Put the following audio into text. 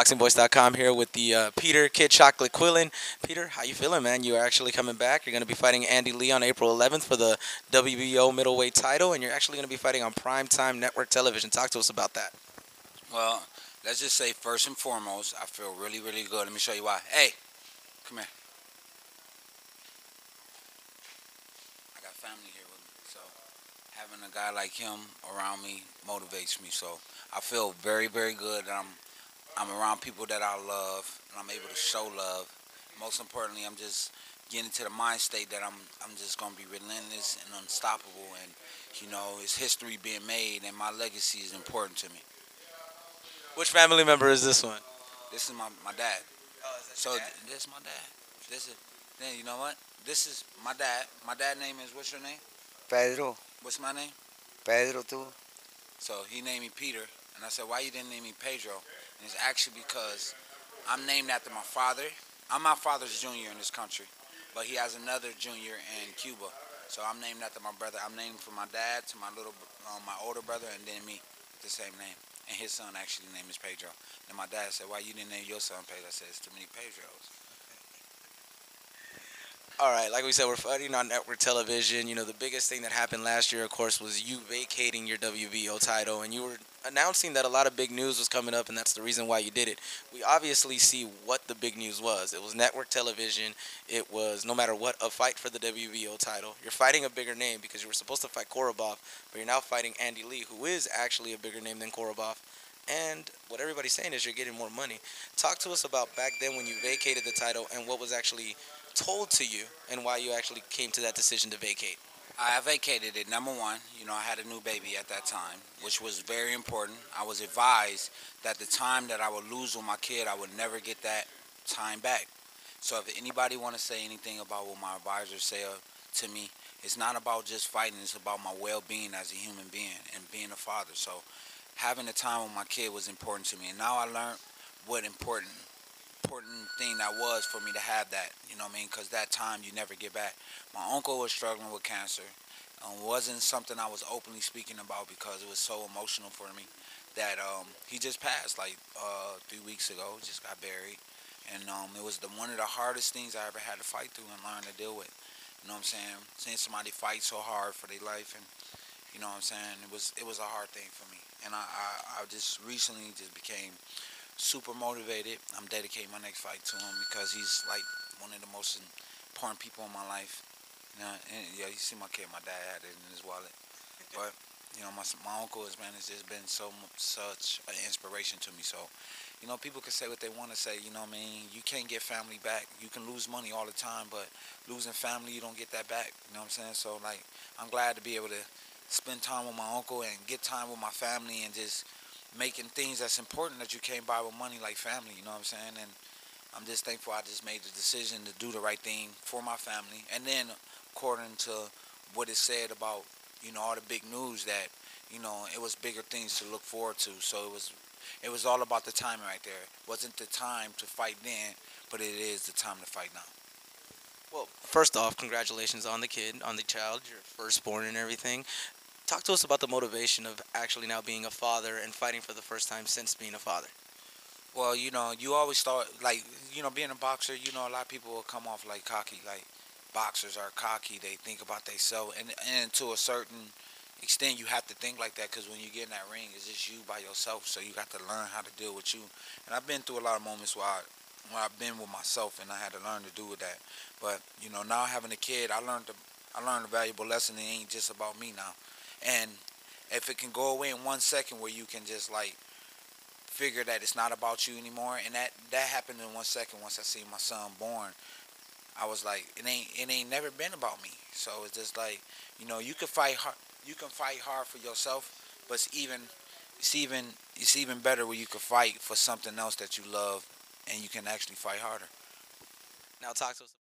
BoxingVoice.com here with the uh, Peter Kid Chocolate Quillin. Peter, how you feeling, man? You are actually coming back. You're going to be fighting Andy Lee on April 11th for the WBO middleweight title, and you're actually going to be fighting on Primetime Network Television. Talk to us about that. Well, let's just say first and foremost, I feel really, really good. Let me show you why. Hey, come here. I got family here with me, so having a guy like him around me motivates me. So I feel very, very good. I'm I'm around people that I love, and I'm able to show love. Most importantly, I'm just getting to the mind state that I'm I'm just gonna be relentless and unstoppable, and you know, it's history being made, and my legacy is important to me. Which family member is this one? This is my my dad. Oh, So th- this is my dad. This is then you know what? This is my dad. My dad name is what's your name? Pedro, What's my name? Pedro tú. So he named me Peter, and I said, why you didn't name me Pedro? And it's actually because I'm named after my father. I'm my father's junior in this country, but he has another junior in Cuba. So I'm named after my brother. I'm named from my dad to my little, uh, my older brother, and then me, with the same name. And his son actually name is Pedro. And my dad said, why you didn't name your son Pedro? I said, it's too many Pedros. All right, like we said, we're fighting on network television. You know, the biggest thing that happened last year, of course, was you vacating your WBO title, and you were announcing that a lot of big news was coming up, and that's the reason why you did it. We obviously see what the big news was. It was network television. It was no matter what a fight for the WBO title. You're fighting a bigger name because you were supposed to fight Korobov, but you're now fighting Andy Lee, who is actually a bigger name than Korobov. And what everybody's saying is you're getting more money. Talk to us about back then when you vacated the title and what was actually told to you and why you actually came to that decision to vacate. I vacated it. Number one, you know, I had a new baby at that time, which was very important. I was advised that the time that I would lose with my kid, I would never get that time back. So if anybody want to say anything about what my advisors say uh, to me, it's not about just fighting. It's about my well-being as a human being and being a father. So having the time with my kid was important to me, and now I learned what important important thing that was for me to have that. You know what I mean? Because that time you never get back. My uncle was struggling with cancer. Um, wasn't something I was openly speaking about because it was so emotional for me that um, he just passed like uh, three weeks ago. Just got buried, and um, it was the one of the hardest things I ever had to fight through and learn to deal with. You know what I'm saying? Seeing somebody fight so hard for their life, and you know what I'm saying? It was it was a hard thing for me, and I I, I just recently just became super motivated. I'm dedicating my next fight to him because he's like one of the most important people in my life. You know, and yeah, you see my kid, my dad had it in his wallet. But you know, my my uncle has man has just been so such an inspiration to me. So, you know, people can say what they want to say. You know, what I mean, you can't get family back. You can lose money all the time, but losing family, you don't get that back. You know what I'm saying? So, like, I'm glad to be able to spend time with my uncle and get time with my family and just making things that's important that you can't buy with money like family, you know what I'm saying? And I'm just thankful I just made the decision to do the right thing for my family. And then according to what it said about, you know, all the big news that, you know, it was bigger things to look forward to. So it was it was all about the timing right there. It wasn't the time to fight then, but it is the time to fight now. Well, first off, congratulations on the kid, on the child, your firstborn and everything. Talk to us about the motivation of actually now being a father and fighting for the first time since being a father. Well, you know, you always thought like, you know, being a boxer, you know, a lot of people will come off like cocky, like boxers are cocky. They think about themselves, and and to a certain extent, you have to think like that because when you get in that ring, it's just you by yourself. So you got to learn how to deal with you. And I've been through a lot of moments where I, where I've been with myself, and I had to learn to do with that. But you know, now having a kid, I learned the I learned a valuable lesson. It ain't just about me now, and if it can go away in one second, where you can just like figure that it's not about you anymore, and that that happened in one second. Once I see my son born, I was like, it ain't it ain't never been about me. So it's just like, you know, you can fight hard, you can fight hard for yourself, but it's even it's even it's even better where you can fight for something else that you love, and you can actually fight harder. Now talk to us